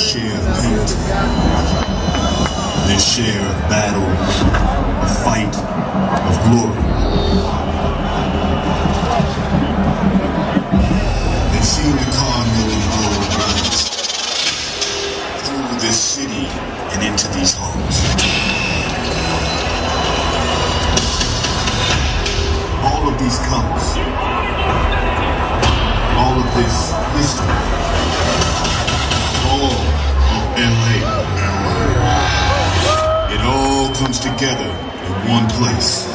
share of pain, their share of battle, of fight, of glory. They've seen the cardinal and gold rise through this city and into these homes. All of these colors, one place.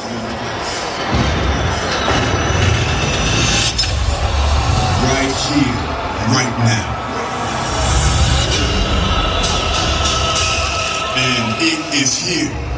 Right here, right now. And it is here